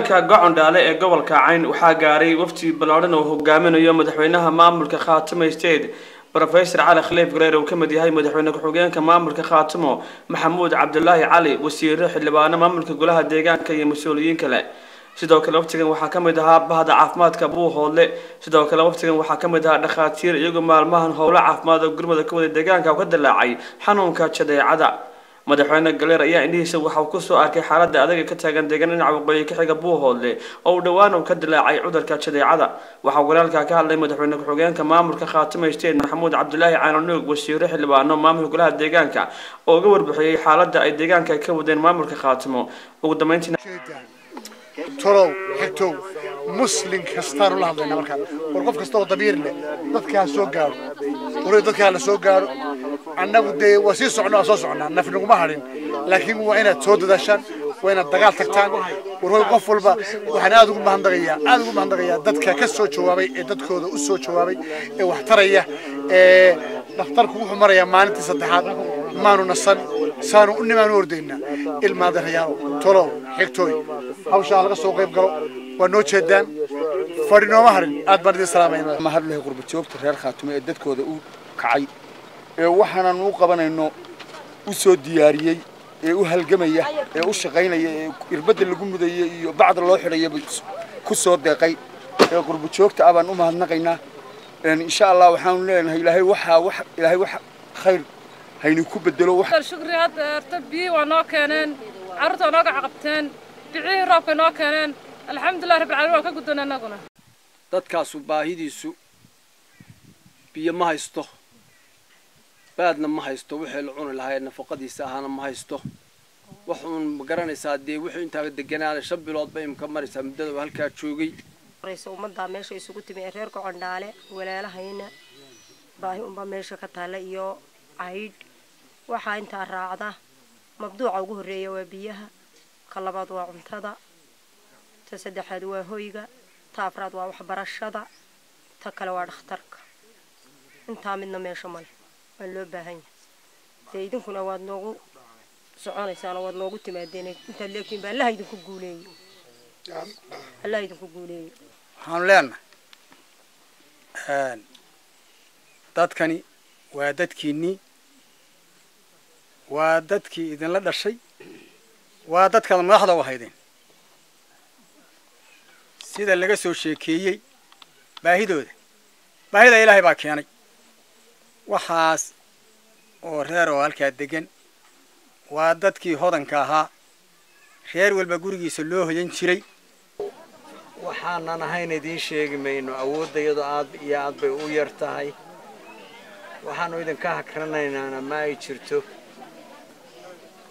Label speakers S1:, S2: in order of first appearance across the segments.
S1: ka gocon dhaale ee gobolka cayn waxaa gaaray wafdi ballaadhan oo hogaaminayo madaxweynaha maamulka khaatimo state rofesor cali khaliif gareer uu ka mid yahay madaxweyne ku-xigeenka maamulka khaatimo maxamuud cabdulaahi cali wasiiro xildhibaano maamulka golaha deegaanka iyo mas'uuliyiin kale. Sidoo kale waftigan waxaa ka mid ahaa bahda caafimaadka buuhoodle sidoo kale waftigan waxaa ka mid ahaa dhakhaatiir iyagoo maalmahan howlo caafimaad oo gurmada ka wada deegaanka ka dilaacay xanuunka jadeecada مدحونا جلر يا إني سو حوكسو أك حرد هذا كتاج دجن عبقي كحجة بوه اللي أو دوان وكدل عي عذر كشذي عذا وحقولنا كا كهل مدحونا كحجان كمامر كخاتم يشتين محمود عبد الله عن النوق والسيرح اللي بعنا مامر كلها دجان كا أو جور بحي
S2: حرد أي دجان كا كودين مامر كخاتمه وقدمين تنا ترو حتو مسلم كستار الله ذي نمر كا ورقف كستار دبير لي دكتي سوكر وريد دكتي على سوكر أنبدي وسيس عنا وسوس عنا نفنا مهرين. لكن وين التود دشان وين الدقات تكتان وروي قفل با وحنا أدوك إيه إيه ما هندقيا أدوك ما هندقيا دتك كسر شوابي دتك هذا أسر شوابي وحترية نختار كوه مريا ما أنت صدحات. ما نصن سانو أني ما نوردينا إل ما ده يا تلو هكتوي أو شو على السوق يبقى ونو شدان فرينا مهرين. أدبر دي سلامين. مهرين هيكور بتشوف تغير
S3: خاتمي. دتك هذا أو كعيب ee waxaanan u qabanayno u soo diyaariyey ee u halgamaya ee u shaqaynaya ee irbadda lagu mudaya iyo bacda loo xidhayaba ku soo deeqay. Ee qurba joogta ah baan u mahadnaqaynaa. Insha allah waxaanu leenahay ilaahay waxaa wax ilaahay wax khayr haynu ku bedelo
S4: shukri hadda horta biyihii waa noo keeneen carruurta waa nooga caqabteen bicihii roobkay noo keeneen. Alxamdulilah rabbil caalamiin waan ka guddoona annaguna
S5: dadkaasu baahidiisu biyo ma haysto baadna ma haysto wixii la cuni lahaa ee nafaqadiisa ahaana ma haysto. Waxuun ma garanaysaa dee wuxuu intaa deganaana shan bilood bay imka maraysaa muddada halkaa joogay.
S6: Ummaddaa meesha isugu timi ee reer gocondhaale walaalahayna baahi unbaa meesha ka taalla iyo caydh waxaa intaa raacda mabduuca ugu horreeya waa biyaha ka labaad waa cuntada ta saddexaad waa hoyga ta afraad waa waxbarashada ta kale waa dhakhtarka. Intaa midna meesha male والله باهي تيدن كنا واد نوغو سعوني سانا واد نوغو تمادين انت لكن بالله يدن كقولي الله يدن كقولي هان
S3: لنا هان dadkani waa dadkiinnii waa dadkii idinla dhashay waa dadkaad madaxda u haydeen sida laga soo sheekeeyey baahidooda baahida ilaahay baa keenay waxaas oo reer oo halkaa degan waa dadkii hodanka ahaa. Reer walba gurigiisa loo hoyan jiray.
S7: Waxaanan ahayn idiin sheegi mayno awoodda iyadoo aad iyo aad bay u yar tahay. Waxaannu idinka hakranaynaana ma ay jirto.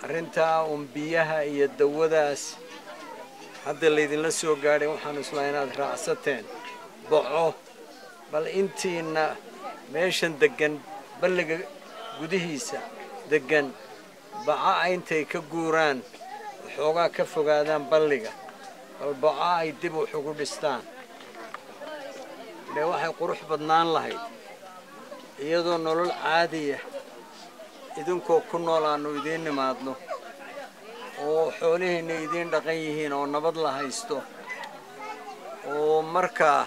S7: Arrintaa uun biyaha iyo dawadaas hadda laydinla soo gaadhay waxaanu islaa inaad raacsateen boco. Bal intiina meeshan deggan balliga gudihiisa deggan baca intay ka guuraan waxoogaa ka fogaadaan balliga. Bal boco ay dib wax ugu dhistaan. Dee waxay qurux badnaan lahayd. Iyadoo nolol caadiya idinkoo ku nool aannu idiin nimaadno oo xoolihiinna idiin dhaqan yihiin oo nabad la haysto oo markaa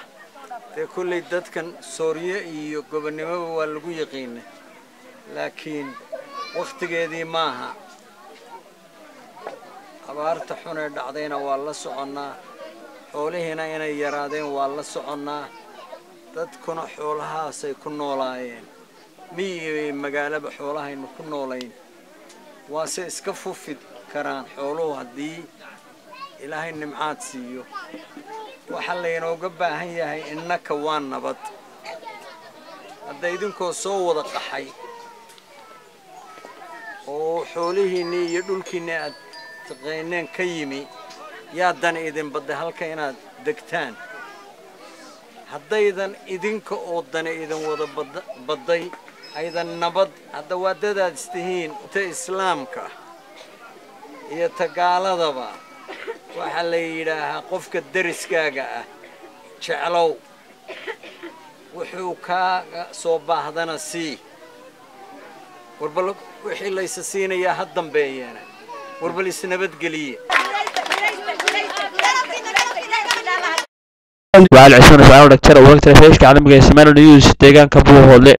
S7: dee kollay dadkan sooryo iyo gobonnimoba waa lagu yaqiina laakiin wakhtigeedii maaha abaarta xun ee dhacdayna waa la soconnaa. Xoolihiina inay yaraadeen waa la soconnaa. Dadkuna xoolahaasay ku noolaayeen. Miyi magaalaba xoolahaynu ku noolayn? Waase iska fufi karaan xooluhu haddii ilaahay nimcaad siiyo waxaa laynooga baahan yahay innaka waa nabad. Hadda idinkoo soo wada qaxay oo xoolihiinnii iyo dhulkiinni aad taqayneen ka yimi yaa dan idin badday halka inaad degtaan. Haddaydan idinka oo dane idin wada badday aydan nabad. Hadda waa dadaad istihiin ta islaamka iyo tagaaladaba waxaa la yidhaahaa qofka deriskaaga ah jeclow wuxuu kaaga soo baahdana sii warbal wixii laysa siinayaa ha dambeeyana warbal isnabadgeliye
S8: وعلى عشرين ساعة ودكتور وقت الفيش كعلم جاي سمان نيوز تيجان كبوه هولي